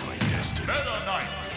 is my destiny. Meta Knight.